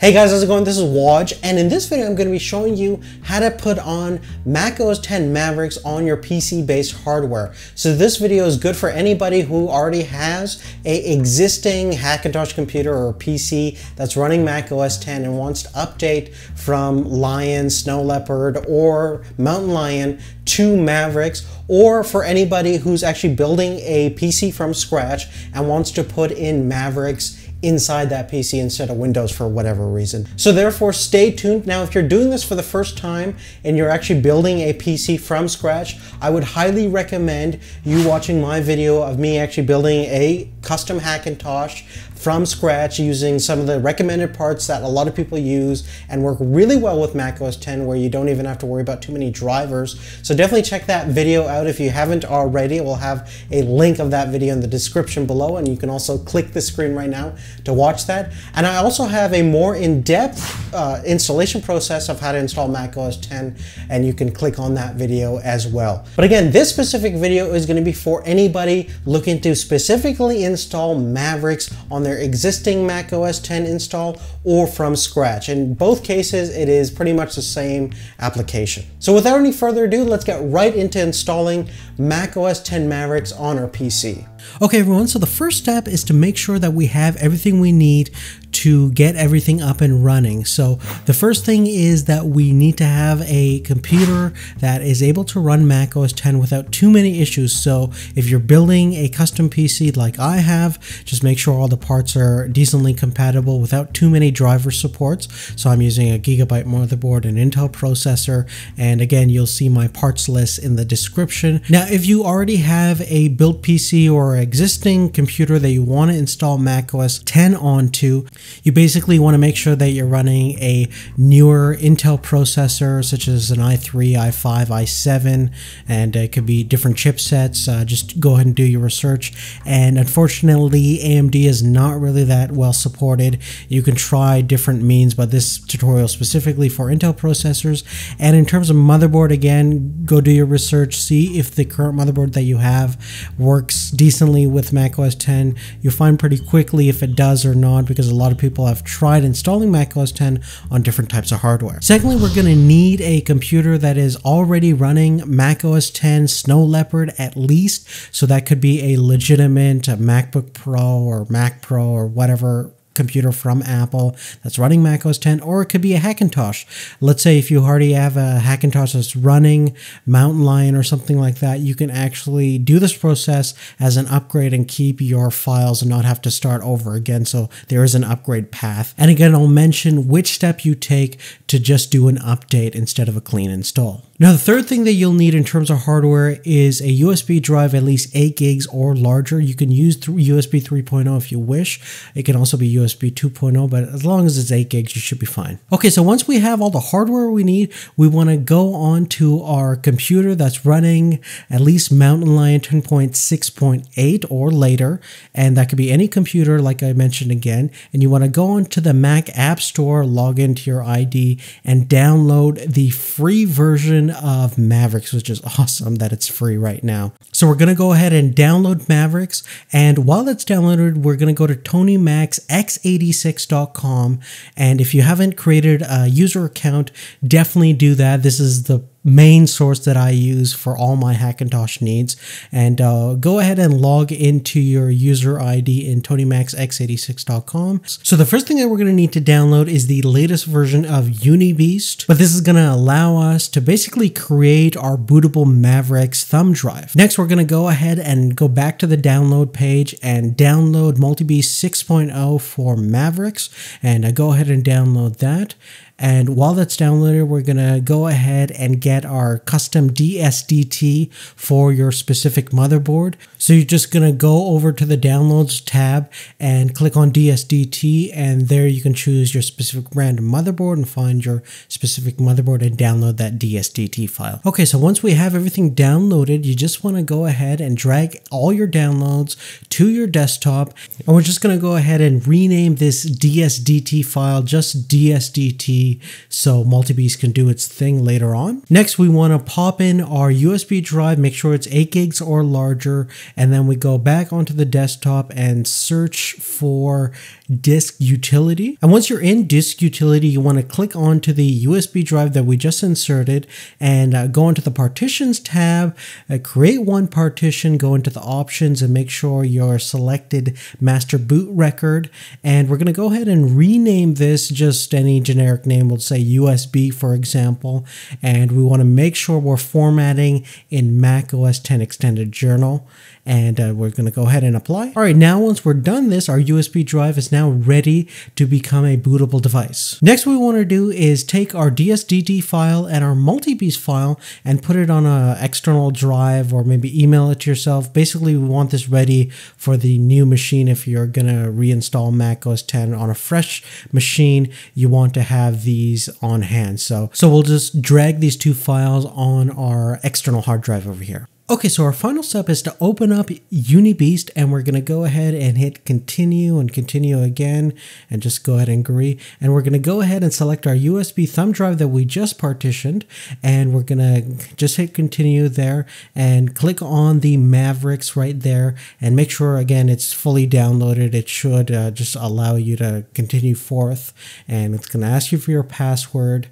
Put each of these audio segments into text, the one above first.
Hey guys, how's it going? This is Waj, and in this video I'm going to be showing you how to put on Mac OS 10 Mavericks on your PC-based hardware. So this video is good for anybody who already has a existing Hackintosh computer or PC that's running Mac OS 10 and wants to update from Lion, Snow Leopard, or Mountain Lion to Mavericks, or for anybody who's actually building a PC from scratch and wants to put in Mavericks inside that PC instead of Windows for whatever reason. So therefore stay tuned. Now if you're doing this for the first time and you're actually building a PC from scratch, I would highly recommend you watching my video of me actually building a custom Hackintosh from scratch using some of the recommended parts that a lot of people use and work really well with Mac OS 10 where you don't even have to worry about too many drivers. So definitely check that video out if you haven't already. We'll have a link of that video in the description below and you can also click the screen right now to watch that. And I also have a more in-depth uh, installation process of how to install Mac OS 10 and you can click on that video as well. But again, this specific video is going to be for anybody looking to specifically install Mavericks on their existing Mac OS 10 install or from scratch. In both cases, it is pretty much the same application. So without any further ado, let's get right into installing Mac OS 10 Mavericks on our PC. Okay everyone, so the first step is to make sure that we have everything we need to get everything up and running. So the first thing is that we need to have a computer that is able to run Mac OS 10 without too many issues. So if you're building a custom PC like I have, just make sure all the parts are decently compatible without too many driver supports. So I'm using a Gigabyte motherboard, an Intel processor, and again, you'll see my parts list in the description. Now, if you already have a built PC or existing computer that you want to install Mac OS 10 onto, you basically want to make sure that you're running a newer Intel processor, such as an i3, i5, i7, and it could be different chipsets. Uh, just go ahead and do your research. And unfortunately, AMD is not really that well supported. You can try different means, but this tutorial specifically for Intel processors. And in terms of motherboard, again, go do your research, see if the current motherboard that you have works decently with Mac OS 10. You'll find pretty quickly if it does or not, because a lot of people have tried installing Mac OS 10 on different types of hardware. Secondly, we're going to need a computer that is already running Mac OS 10 Snow Leopard at least. So that could be a legitimate uh, MacBook Pro or Mac Pro or whatever computer from Apple that's running Mac OS 10, or it could be a Hackintosh. Let's say if you already have a Hackintosh that's running Mountain Lion or something like that, you can actually do this process as an upgrade and keep your files and not have to start over again. So there is an upgrade path. And again, I'll mention which step you take to just do an update instead of a clean install. Now, the third thing that you'll need in terms of hardware is a USB drive at least 8 gigs or larger. You can use USB 3.0 if you wish. It can also be USB 2.0, but as long as it's 8 gigs, you should be fine. Okay, so once we have all the hardware we need, we want to go on to our computer that's running at least Mountain Lion 10.6.8 or later, and that could be any computer, like I mentioned again. And you want to go onto the Mac App Store, log into your ID, and download the free version of Mavericks, which is awesome that it's free right now. So we're going to go ahead and download Mavericks. And while it's downloaded, we're going to go to tonymacx86.com. And if you haven't created a user account, definitely do that. This is the main source that I use for all my Hackintosh needs. And uh, go ahead and log into your user ID in tonymacx86.com. So the first thing that we're going to need to download is the latest version of UniBeast, but this is going to allow us to basically create our bootable Mavericks thumb drive. Next, we're going to go ahead and go back to the download page and download MultiBeast 6.0 for Mavericks. And I uh, go ahead and download that. And while that's downloaded, we're going to go ahead and get our custom DSDT for your specific motherboard. So you're just going to go over to the downloads tab and click on DSDT and there you can choose your specific random motherboard and find your specific motherboard and download that DSDT file. Okay, so once we have everything downloaded, you just want to go ahead and drag all your downloads to your desktop. And we're just going to go ahead and rename this DSDT file just DSDT so MultiBeast can do its thing later on. Next, we want to pop in our USB drive, make sure it's 8 gigs or larger, and then we go back onto the desktop and search for disk utility. And once you're in disk utility, you want to click onto the USB drive that we just inserted and uh, go into the partitions tab, uh, create one partition, go into the options and make sure your selected master boot record. And we're going to go ahead and rename this just any generic name. We'll say USB, for example. And we want to make sure we're formatting in Mac OS 10 Extended Journal and uh, we're going to go ahead and apply. All right, now once we're done this, our USB drive is now ready to become a bootable device. Next, we want to do is take our DSDT file and our MultiBeast file and put it on an external drive or maybe email it to yourself. Basically, we want this ready for the new machine. If you're going to reinstall Mac OS 10 on a fresh machine, you want to have these on hand. So, so we'll just drag these two files on our external hard drive over here. Okay, so our final step is to open up UniBeast and we're going to go ahead and hit continue and continue again and just go ahead and agree. And we're going to go ahead and select our USB thumb drive that we just partitioned and we're going to just hit continue there and click on the Mavericks right there and make sure again it's fully downloaded. It should uh, just allow you to continue forth and it's going to ask you for your password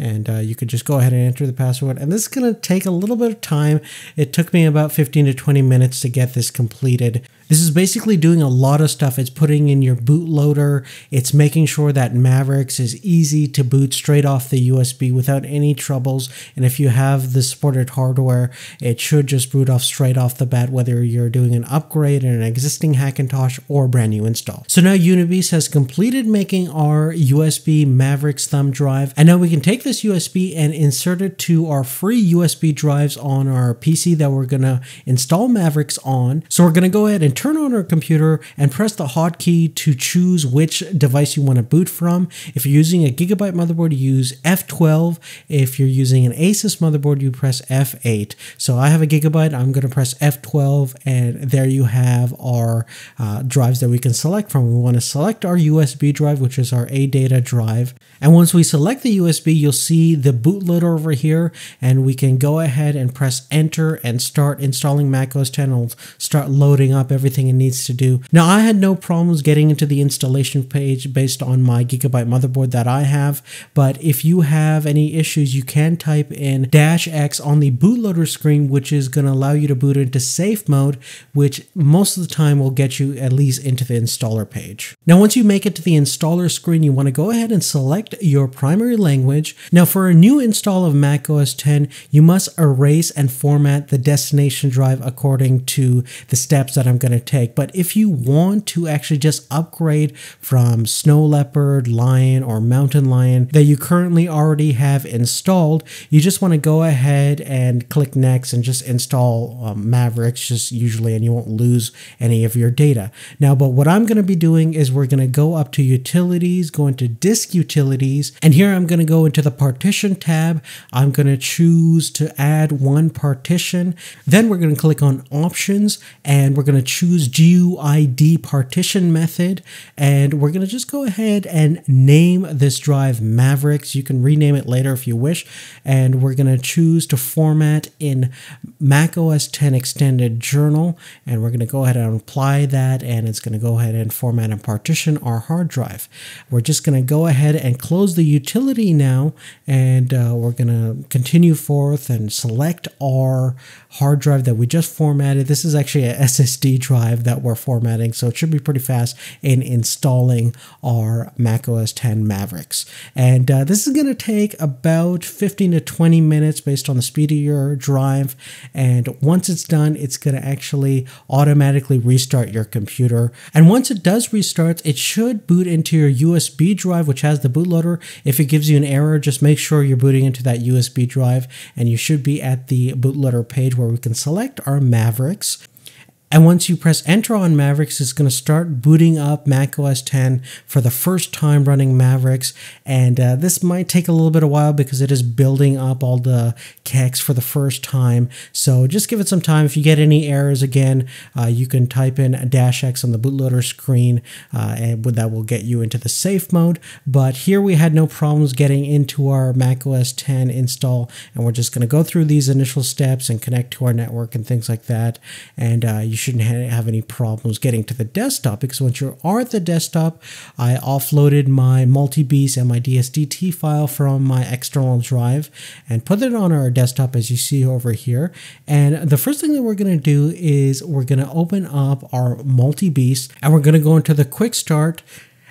and uh, you could just go ahead and enter the password. And this is going to take a little bit of time. It took me about 15 to 20 minutes to get this completed. This is basically doing a lot of stuff. It's putting in your bootloader. It's making sure that Mavericks is easy to boot straight off the USB without any troubles. And if you have the supported hardware, it should just boot off straight off the bat, whether you're doing an upgrade in an existing Hackintosh or brand new install. So now Unibeast has completed making our USB Mavericks thumb drive. And now we can take this USB and insert it to our free USB drives on our PC that we're to install Mavericks on. So we're to go ahead and turn on our computer and press the hotkey to choose which device you want to boot from. If you're using a Gigabyte motherboard, you use F12. If you're using an Asus motherboard, you press F8. So I have a Gigabyte, I'm going to press F12, and there you have our uh, drives that we can select from. We want to select our USB drive, which is our ADATA drive. And once we select the USB, you'll see the bootloader over here, and we can go ahead and press enter and start installing macOS 10. It'll start loading up everything everything it needs to do. Now, I had no problems getting into the installation page based on my Gigabyte motherboard that I have, but if you have any issues, you can type in dash X on the bootloader screen, which is going to allow you to boot into safe mode, which most of the time will get you at least into the installer page. Now, once you make it to the installer screen, you want to go ahead and select your primary language. Now, for a new install of Mac OS 10, you must erase and format the destination drive according to the steps that I'm going to take. But if you want to actually just upgrade from Snow Leopard, Lion, or Mountain Lion that you currently already have installed, you just want to go ahead and click next and just install um, Mavericks just usually and you won't lose any of your data. Now, but what I'm going to be doing is we're going to go up to utilities, go into disk utilities, and here I'm going to go into the partition tab. I'm going to choose to add one partition. Then we're going to click on options and we're going to choose use GUID partition method and we're going to just go ahead and name this drive Mavericks. You can rename it later if you wish and we're going to choose to format in Mac OS 10 Extended Journal and we're going to go ahead and apply that and it's going to go ahead and format and partition our hard drive. We're just going to go ahead and close the utility now and uh, we're going to continue forth and select our hard drive that we just formatted. This is actually a SSD drive drive that we're formatting, so it should be pretty fast in installing our macOS 10 Mavericks. And uh, this is going to take about 15 to 20 minutes based on the speed of your drive. And once it's done, it's going to actually automatically restart your computer. And once it does restart, it should boot into your USB drive, which has the bootloader. If it gives you an error, just make sure you're booting into that USB drive and you should be at the bootloader page where we can select our Mavericks. And once you press enter on Mavericks, it's going to start booting up macOS 10 for the first time running Mavericks. And uh, this might take a little bit of while because it is building up all the kex for the first time. So just give it some time. If you get any errors again, uh, you can type in a dash X on the bootloader screen uh, and that will get you into the safe mode. But here we had no problems getting into our macOS 10 install. And we're just going to go through these initial steps and connect to our network and things like that. And uh, you shouldn't have any problems getting to the desktop because once you are at the desktop, I offloaded my MultiBeast and my DSDT file from my external drive and put it on our desktop as you see over here. And the first thing that we're going to do is we're going to open up our MultiBeast and we're going to go into the quick start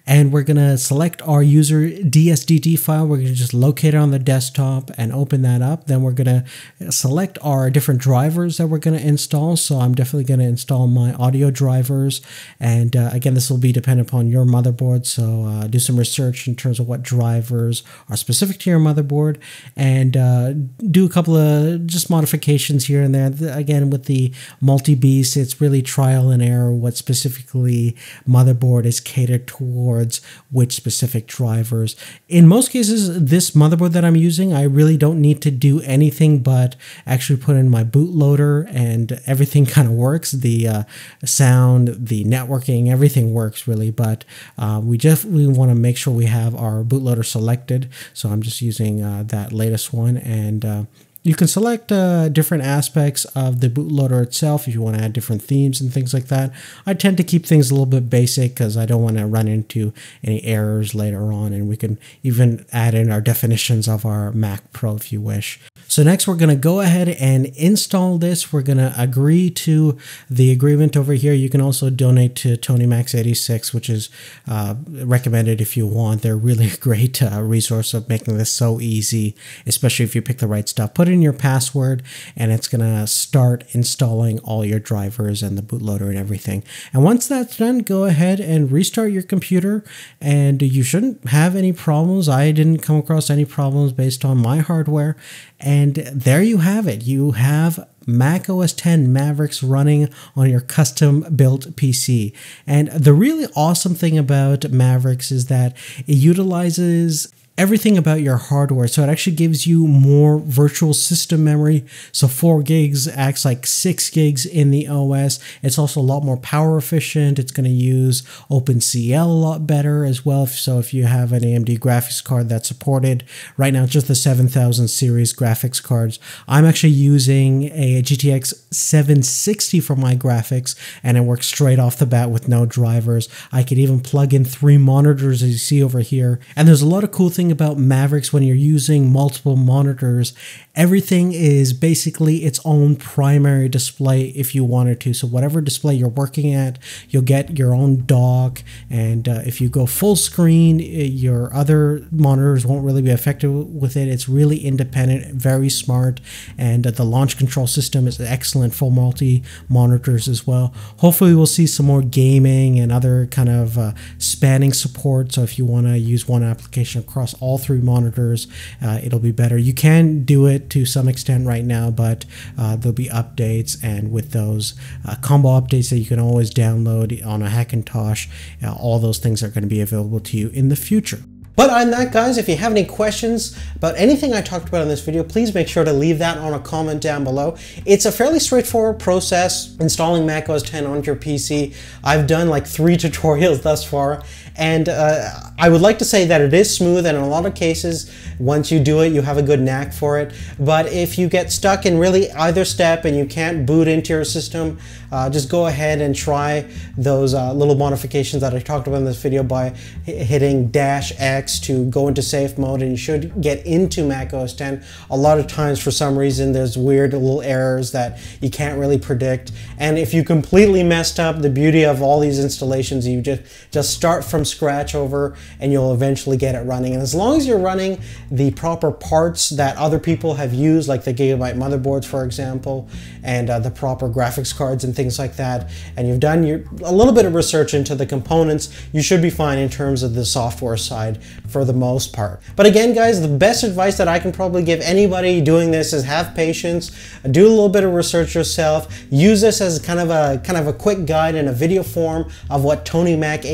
and we're going to select our user DSDT file. We're going to just locate it on the desktop and open that up. Then we're going to select our different drivers that we're going to install. So I'm definitely going to install my audio drivers. And uh, again, this will be dependent upon your motherboard. So uh, do some research in terms of what drivers are specific to your motherboard and uh, do a couple of just modifications here and there. Again, with the MultiBeast, it's really trial and error what specifically motherboard is catered towards towards which specific drivers. In most cases, this motherboard that I'm using, I really don't need to do anything but actually put in my bootloader and everything kind of works. The uh, sound, the networking, everything works really, but uh, we we want to make sure we have our bootloader selected. So I'm just using uh, that latest one and uh, you can select uh, different aspects of the bootloader itself if you want to add different themes and things like that. I tend to keep things a little bit basic because I don't want to run into any errors later on and we can even add in our definitions of our Mac Pro if you wish. So next we're going to go ahead and install this. We're going to agree to the agreement over here. You can also donate to tonymacx86, which is uh, recommended if you want. They're really a great uh, resource of making this so easy, especially if you pick the right stuff. Put in your password and it's going to start installing all your drivers and the bootloader and everything. And once that's done, go ahead and restart your computer and you shouldn't have any problems. I didn't come across any problems based on my hardware. And there you have it. You have Mac OS 10 Mavericks running on your custom built PC. And the really awesome thing about Mavericks is that it utilizes everything about your hardware. So it actually gives you more virtual system memory. So 4 gigs acts like 6 gigs in the OS. It's also a lot more power efficient. It's going to use OpenCL a lot better as well. So if you have an AMD graphics card that's supported, right now just the 7000 series graphics cards. I'm actually using a GTX 760 for my graphics and it works straight off the bat with no drivers. I could even plug in three monitors as you see over here. And there's a lot of cool things thing about Mavericks when you're using multiple monitors, everything is basically its own primary display if you wanted to. So whatever display you're working at, you'll get your own dock. And uh, if you go full screen, your other monitors won't really be affected with it. It's really independent, very smart. And uh, the launch control system is excellent for multi monitors as well. Hopefully we'll see some more gaming and other kind of uh, spanning support. So if you want to use one application across all three monitors, uh, it'll be better. You can do it to some extent right now, but uh, there'll be updates, and with those uh, combo updates that you can always download on a Hackintosh, uh, all those things are going to be available to you in the future. But on that, guys, if you have any questions about anything I talked about in this video, please make sure to leave that on a comment down below. It's a fairly straightforward process installing Mac OS 10 onto your PC. I've done like three tutorials thus far, and uh, I would like to say that it is smooth, and in a lot of cases, once you do it, you have a good knack for it. But if you get stuck in really either step and you can't boot into your system, uh, just go ahead and try those uh, little modifications that I talked about in this video by hitting dash X to go into safe mode, and you should get into Mac OS 10. A lot of times, for some reason, there's weird little errors that you can't really predict. And if you completely messed up, the beauty of all these installations, you just just start from scratch over and you'll eventually get it running. And as long as you're running the proper parts that other people have used, like the Gigabyte motherboards, for example, and uh, the proper graphics cards and things like that, and you've done your, a little bit of research into the components, you should be fine in terms of the software side for the most part. But again, guys, the best advice that I can probably give anybody doing this is have patience, do a little bit of research yourself, use this as kind of a kind of a quick guide in a video form of what Tony Mac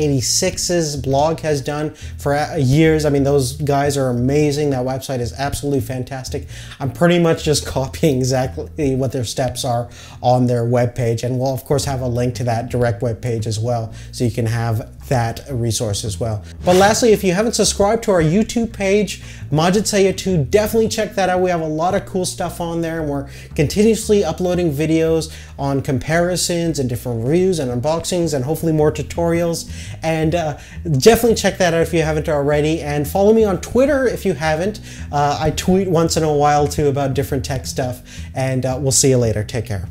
86's blog has done for years. I mean, those guys are amazing. That website is absolutely fantastic. I'm pretty much just copying exactly what their steps are on their webpage. And we'll, of course, have a link to that direct web page as well. So you can have that resource as well. But lastly, if you haven't subscribed to our YouTube page, Majid Sayed 2, definitely check that out. We have a lot of cool stuff on there and we're continuously uploading videos on comparisons and different reviews and unboxings and hopefully more tutorials. And uh, definitely check that out if you haven't already. And follow me on Twitter if you haven't. Uh, I tweet once in a while too about different tech stuff. And uh, we'll see you later. Take care.